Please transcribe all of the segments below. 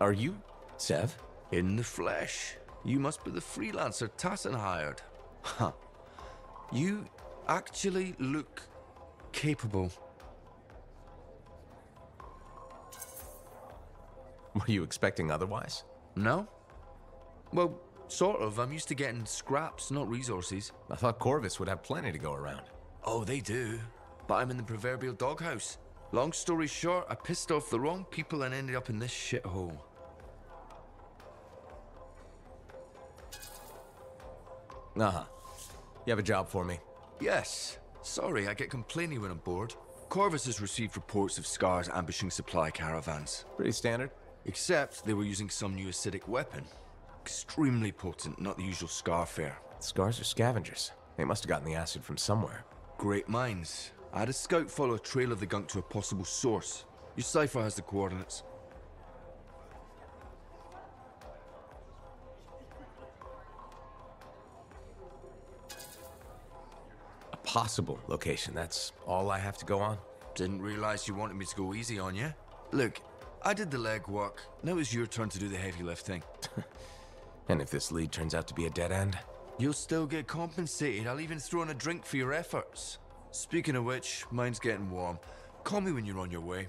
Are you Sev? In the flesh. You must be the freelancer Tassyn hired. Huh. You actually look capable. Were you expecting otherwise? No? Well, sort of. I'm used to getting scraps, not resources. I thought Corvus would have plenty to go around. Oh, they do. But I'm in the proverbial doghouse. Long story short, I pissed off the wrong people and ended up in this shithole. Uh-huh. You have a job for me? Yes. Sorry, I get complainy when I'm bored. Corvus has received reports of Scars ambushing supply caravans. Pretty standard. Except they were using some new acidic weapon. Extremely potent, not the usual Scar fare. Scars are scavengers. They must have gotten the acid from somewhere. Great minds. I had a scout follow a trail of the gunk to a possible source. Your cipher has the coordinates. Possible location. That's all I have to go on? Didn't realize you wanted me to go easy on you. Look, I did the legwork. Now it's your turn to do the heavy lifting. And if this lead turns out to be a dead end? You'll still get compensated. I'll even throw in a drink for your efforts. Speaking of which, mine's getting warm. Call me when you're on your way.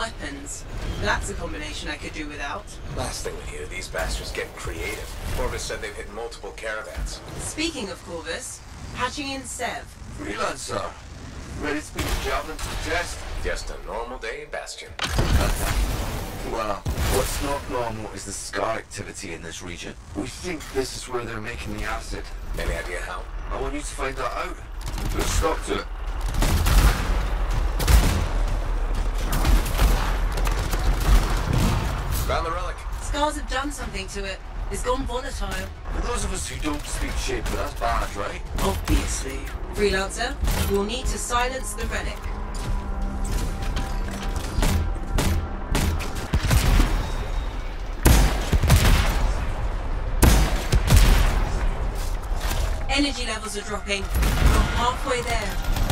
Weapons. That's a combination I could do without. Last thing we hear, these bastards get creative. Corvus said they've hit multiple caravans. Speaking of Corvus, hatching in Sev. Freelancer. Ready to be the javelin to test? Just a normal day in Bastion. Well, what's not normal is the scar activity in this region. We think this is where they're making the acid. Any idea how? I want you to find that out. Put a stop to it. Found the relic. Scars have done something to it. It's gone volatile. For those of us who don't speak Shaper, that's bad, right? Obviously. Freelancer, we'll need to silence the relic. Energy levels are dropping. We're halfway there.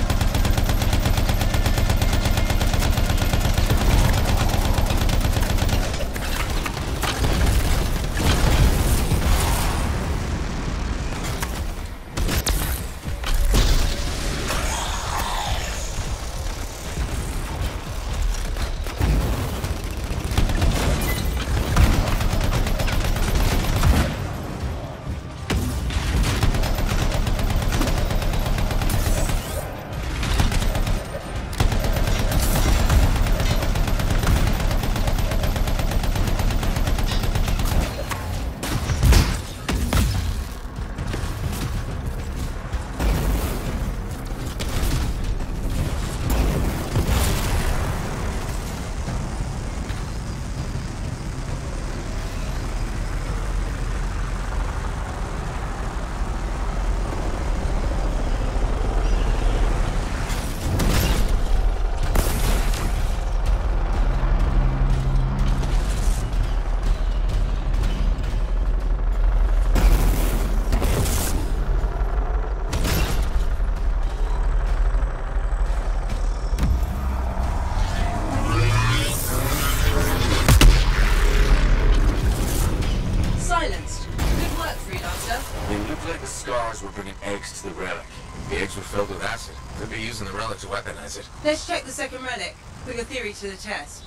Weaponize it. Let's check the second relic. Put your theory to the test.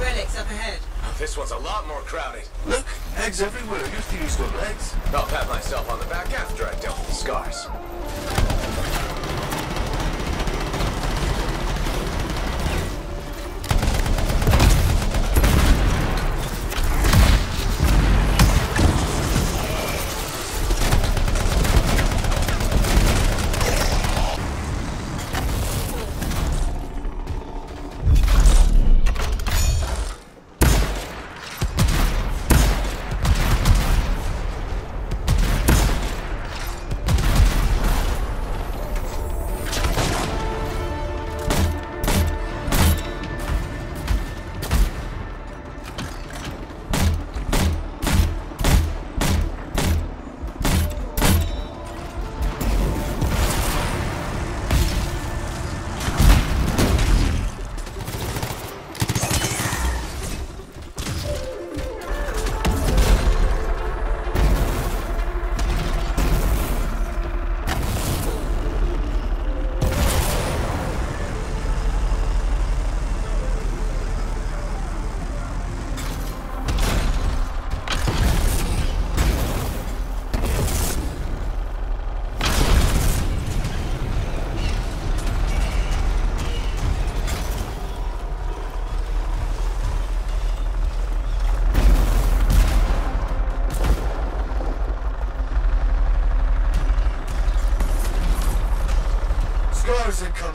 Relic's up ahead. This one's a lot more crowded. Look, Eggs everywhere. Your theory's got legs. I'll pat myself on the back after I dealt with the scars. Scars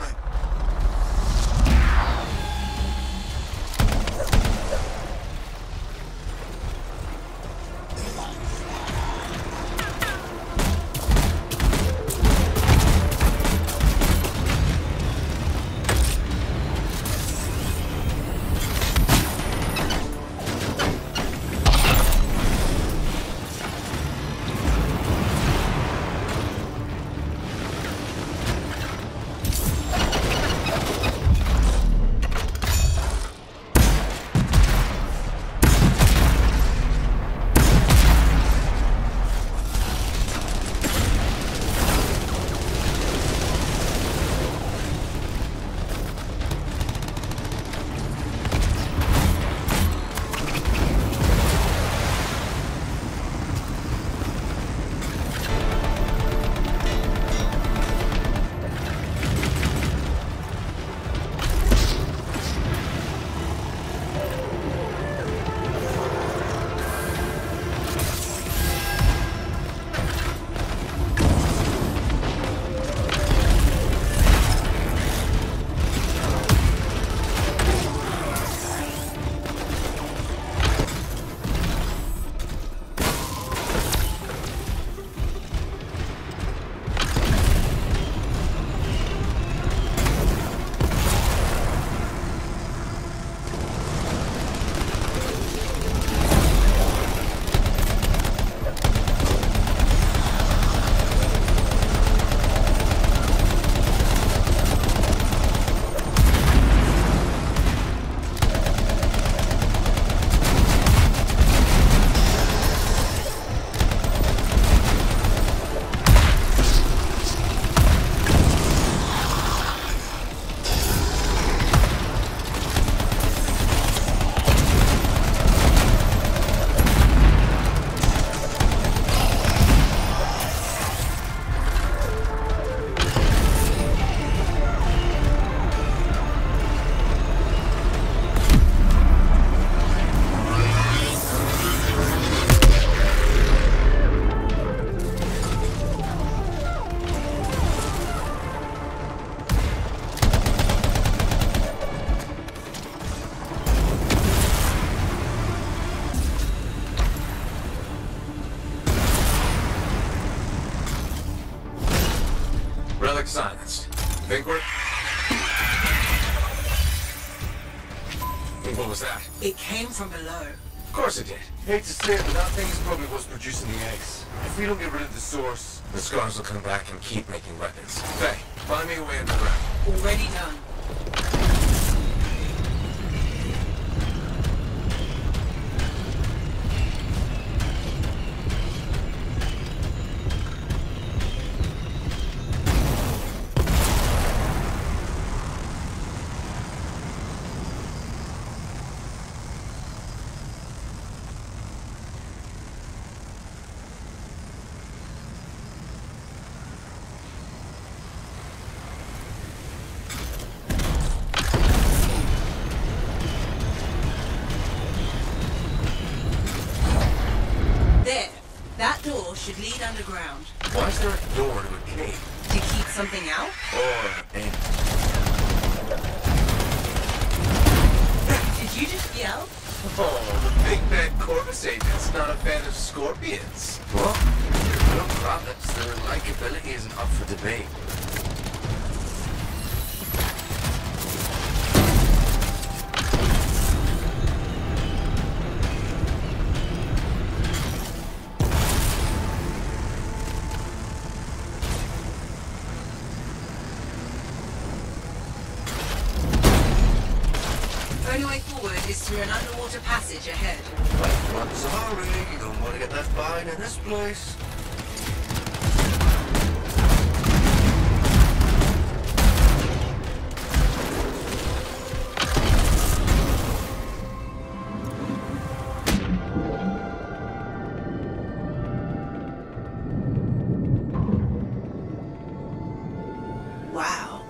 Think we're... What was that? It came from below. Of course it did. Hate to say it, but that thing is probably what's producing the eggs. If we don't get rid of the source, The scars will come back and keep making weapons. Faye, find me a way underground. Already done. Should lead underground. Why is there a door to a cave? To keep something out? Or in? Did you just yell? Oh, the big bad Corvus agent's not a fan of scorpions. What? No problems. Their likability isn't up for debate. Behind in this place. Wow.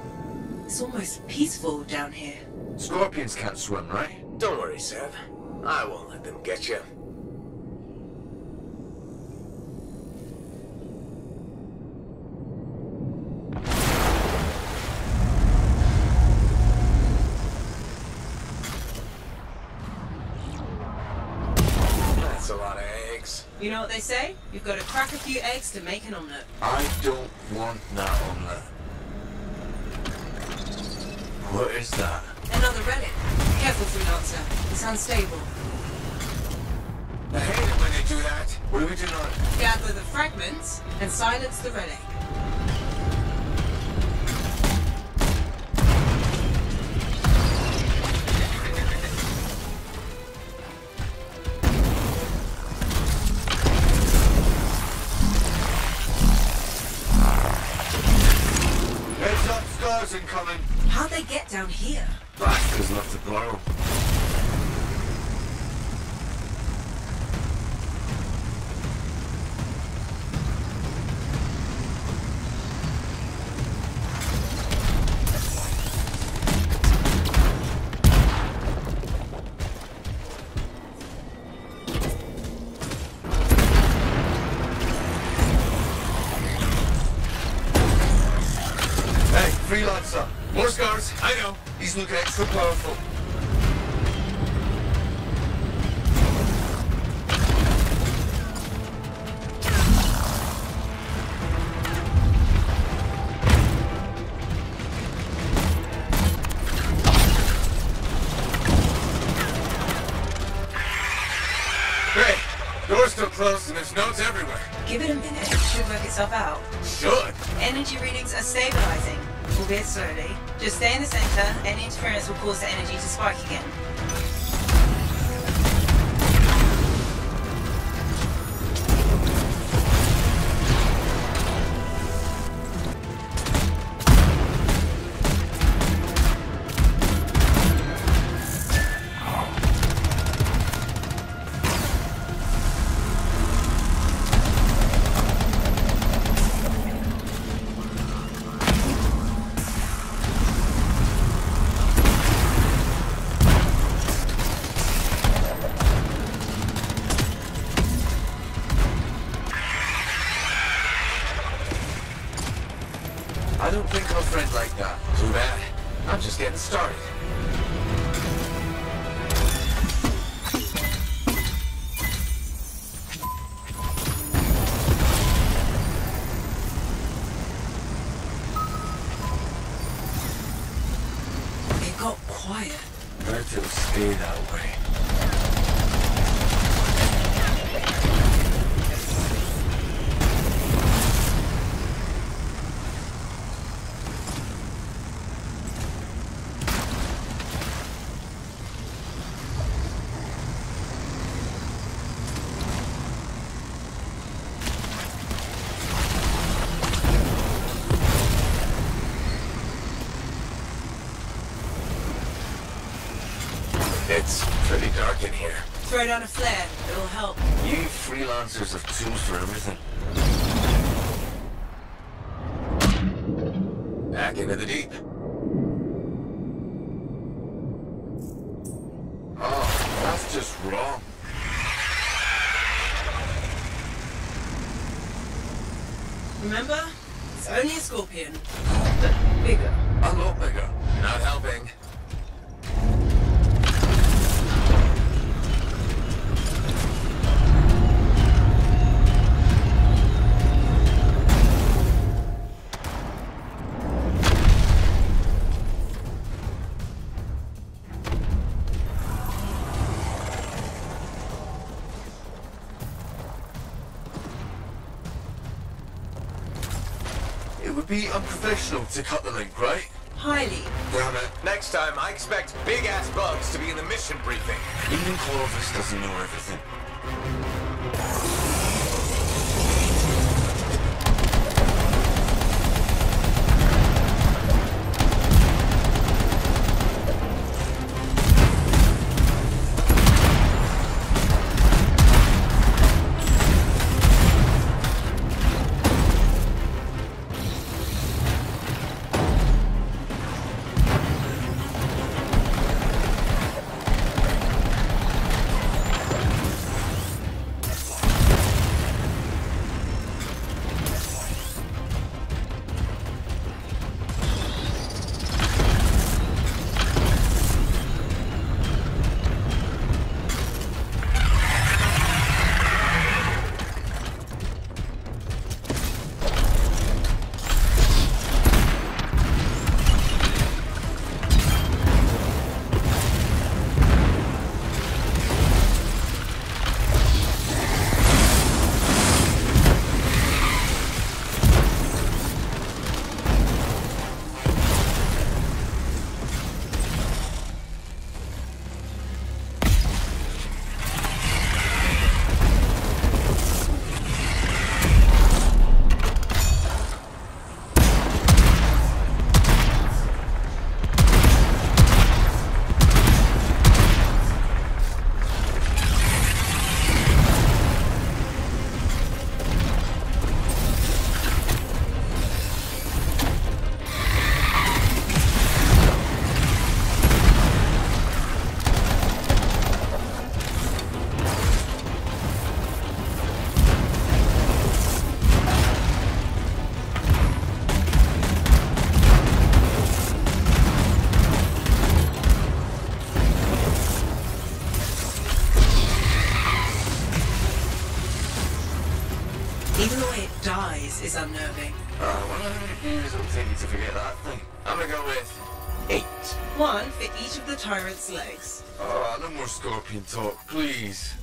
It's almost peaceful down here. Scorpions can't swim, right? Don't worry, Sev. I won't let them get you. That's a lot of eggs. You know what they say? You've got to crack a few eggs to make an omelette. I don't want that omelette. What is that? Another relic. Careful, freelancer. It's unstable. I hate it when they do that. What do we do now? Gather the fragments and silence the relic. Incoming. How'd they get down here? Bastards left to blow. He's looking extra powerful. Great. Door's still closed and there's notes everywhere. Give it a minute. It should work itself out. Should. Energy readings are stabilizing, albeit slowly. Just stay in the center. Any interference will cause the energy to spike again. I don't think I'm friend like that. Too bad. I'm just getting started. In here. Throw down a flare. It'll help. You freelancers have tools for everything. Back into the deep. Oh, that's just wrong. Remember? It's only a scorpion. But bigger. A lot bigger. Not helping. It would be unprofessional to cut the link, right? Highly. Damn it. Next time, I expect big-ass bugs to be in the mission briefing. Even Corvus doesn't know everything. Oh, no more scorpion talk, please.